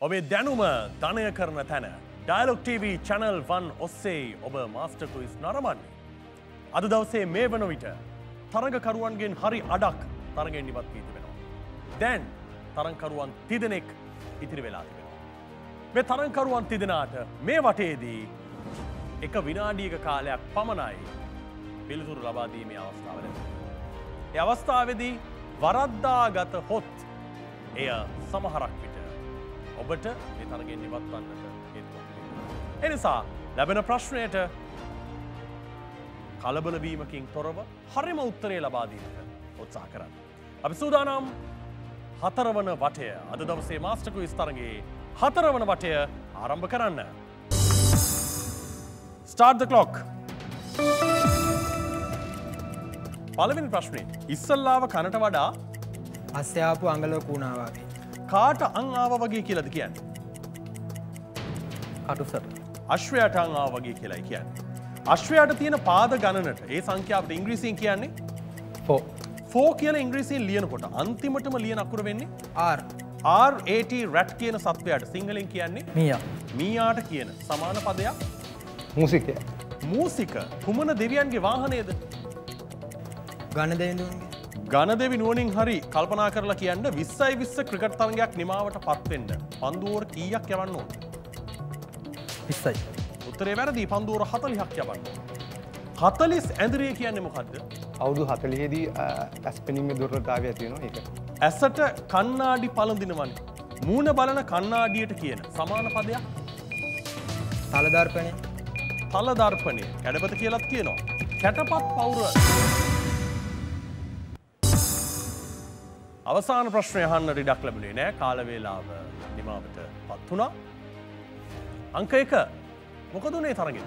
ඔබේ දැනුම ධනය කරන තැන ඩයිලොක් TV චැනල් වන් ඔස්සේ ඔබ මාස්ටකුයිස් නරමන්නේ. අද දවසේ මේ වන විට තරගකරුවන්ගෙන් හරි අඩක් තරගෙන් නිවත් වී තිබෙනවා. දැන් තරංකරුවන් තිදෙනෙක් ඉතිරි වෙලා තිබෙනවා. මේ තරංකරුවන් තිදෙනාට මේ වටේදී එක විනාඩීක කාලයක් පමණයි පිළිතුරු ලබාදීමේ අවස්ථාව ලැබෙන්නේ. ඒ අවස්ථාවේදී වරද්දාගත හොත් එය සමහරක් විට ඔබට ඒ තරගෙන් ඉවත් වන්නට හේතුවක් වෙනවා. එනිසා ලැබෙන ප්‍රශ්නයට කලබලවීමකින් තොරව හරිම උත්තරේ ලබා දීමට උත්සාහ කරන්න. අපි සූදානම් හතරවන වටය අද දවසේ මාස්ටර් ක්විස් තරගයේ හතරවන වටය ආරම්භ කරන්න. Start the clock. පළවෙනි ප්‍රශ්නේ ඉස්සල්ලාව කනට වඩා අස්්‍යාපු අංගලෝ කුණාවාගේ. කාට අං ආව වගේ කියලද කියන්නේ. කටුසර. අශ්වයට අං ආව වගේ කියලායි කියන්නේ. අශ්වයට තියෙන පාද ගණනට ඒ සංඛ්‍යාවට ඉංග්‍රීසියෙන් කියන්නේ? පෝ ෆෝ කියල ඉංග්‍රීසියෙන් ලියනකොට අන්තිමටම ලියන අකුර වෙන්නේ? ආර් RAT රැට් කියන සත්වයට සිංහලෙන් කියන්නේ? මිය. මීයාට කියන සමාන පදයක්? මුසිකය. මූසික. කුමන දෙවියන්ගේ වාහනයද? ගණ දෙදුන්ගේ ගණ දෙවි නුවනින් හරි කල්පනා කරලා කියන්න විස්සයි විස්ස ක්‍රිකට් තරගයක් නිමාවට පත්වෙන්න. පන්දුවර කීයක් යවන්න ඕන? පිස්සයි උත්තරේ වැරදි. පන්දුවර හතලිහක් යවන්න. හතලිස් ඇඳරිය කියන්නේ මොකක්ද අවුදු හතලියේදී ඇස් පෙනීම දුර්ලතාව ඇතිවෙන එක ඇසට කන්නාඩි පළඳිනවන්. මූුණ බලන කන්නාඩියට කියන සමාන පදයක්? තලදර්පනය තලදර්පනය කැඩපත කියලත් කියනවා. කැටපත් පවුර අවසාන ප්‍රශ්නය හන්න රිඩක් ලැබුණේ නෑ කාලවේලාව නිමාවට පත් වුණා. අංක එක මොකදුනේ තරගෙන.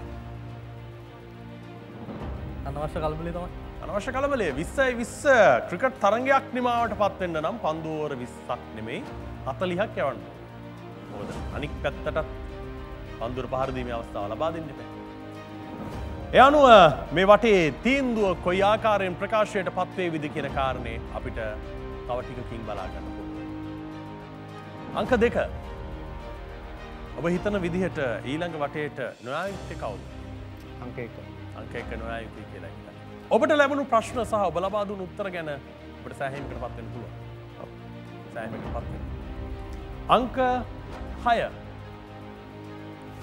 අනවශ්‍ය කල්පලි තම අනවශ්‍ය කලබලේ විස්සයි විස්ස ක්‍රිකට් තරගයක් නිමාවට පත්වෙන්න නම් පන්දුවර විස්සක් නෙමෙයි අතලිහක් යවන්න. හෝද අනික් පැත්තටත් පන්දුර පහරදීම අවස්ථාව ලබා දෙන්නට. එ අනුව මේ වටේ තීන්දුව කොයි ආකාරයෙන් ප්‍රකාශයට පත්වේ විදි කියන කාරණය අපිට තවටිකකින් බලාගන්න පුළුවන්. අංක දෙක ඔබ හිතන විදිහට ඊළඟ වටේට නොයායුක්ත කවුද අංක එක අංක එක නොයායුතුයි කියලා. ඔබට ලැබුණු ප්‍රශ්න සහ ඔබ ලබා දුන්නු උත්තර ගැන ඔබට සෑහීමකට පත් වෙන්න පුළුවන්. ඔව්. සෑහීමකට පත්. අංක 6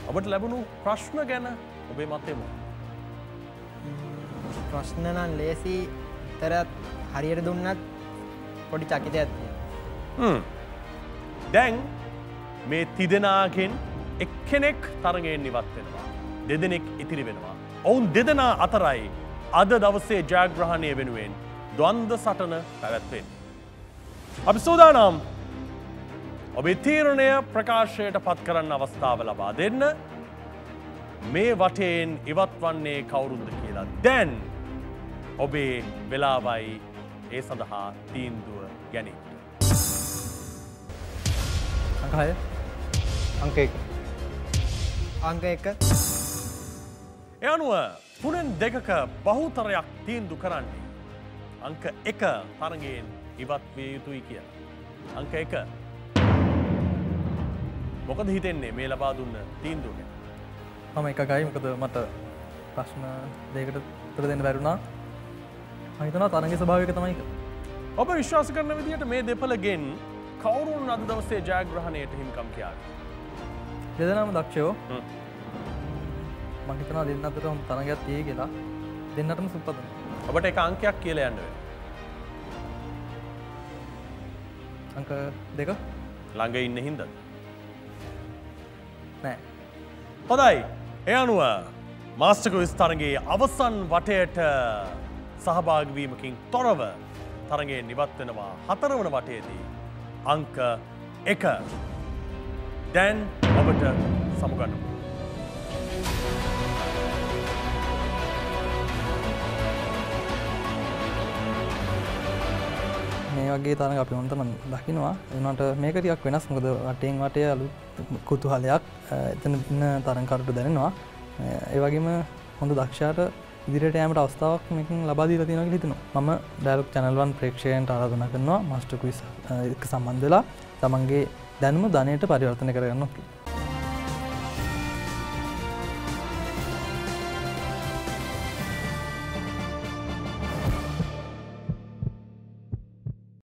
ඔබට ලැබුණු ප්‍රශ්න ගැන ඔබේ මතය මොකක්ද? ප්‍රශ්න නම් ලේසි තරත් හරියට දුන්නත් පොඩි චකිත ඇත්තිය හ්ම්. දැන් මේ තිදෙනාගෙන් එක්කෙනෙක් තරගෙන් නිවත් වෙනවා. දෙදෙනෙක් ඉතිරි වෙනවා. ඔවුන් දෙදෙනා අතරයි අද දවසේ ජයග්‍රහණය වෙනුවෙන් දොන්ද සටන පැවැත්වෙන්. අපි සූදානම් ඔබේ තීරණය ප්‍රකාශයට පත් කරන්න අවස්ථාව ලබා දෙන්න මේ වටයෙන් ඉවත් වන්නේ කවුරුන්ද කියලා දැන් ඔබේ වෙලාවයි ඒ සඳහා තීන්දුව ගැනීම. අංකහය අංක එක අංක එක එ අනුව පුනෙන් දෙකක බහුතරයක් තීන්දු කරන්නේ. අංක එක තරගෙන් ඉවත් විය යුතුයි කිය. අංක එක මොකද හිතෙන්නේ මේ ලබා දුන්න තීන්දුව ගැන? මම එකගයි මොකද මට ප්‍රශ්න දෙකට තර දෙන්න බැරුණා හිතන තරගේ ස්භාවක තමයික ඔබ විශ්වාස කරන විදිහට මේ දෙපළගෙන් කවුරුන් අද දවසේ ජයග්‍රහණයට හිමිකම් කියාව. දෙදනම දක්ෂයෝ. මහිතනා දෙන්න අතර හොම තරගත් ඒ කියලා. දෙන්නටම සුප්පතන ඔබට එක අංකයක් කියලා යන්න. අංක දෙක? ළඟ ඉන්න හින්දද. නෑ. හොදයි එ අනුව මාස්ටක විස්තරගේ අවසන් වටයට සහභාගවීමකින් තොරව තරගේ නිවත් වෙනවා. හතරවන වටයේදී අංක එක. දැන් ඔබට සමුගන්න. මේ වගේ තරග අපි ඔොන්තම දකිනවා. එනට මේක ටියක් වෙනස්. මොකද වටෙන් වටය අලු කුතුහලයක් එතන ඉන්න තරංකරට දැනෙනවා. ඒවගේම හොඳ දක්ෂාට ඉදිරියට ෑමට අවස්ථාවක් මේකින් ලබාදී තිනක හිතන ම ඩැලක් චැනල්වන් ප්‍රේක්ෂයන්ට ආරාධන කරනවා මස්ටකුයිස් එක සම්බන්ධලා තමන්ගේ දැනුම ධනයට පරිවර්තන කරගන්න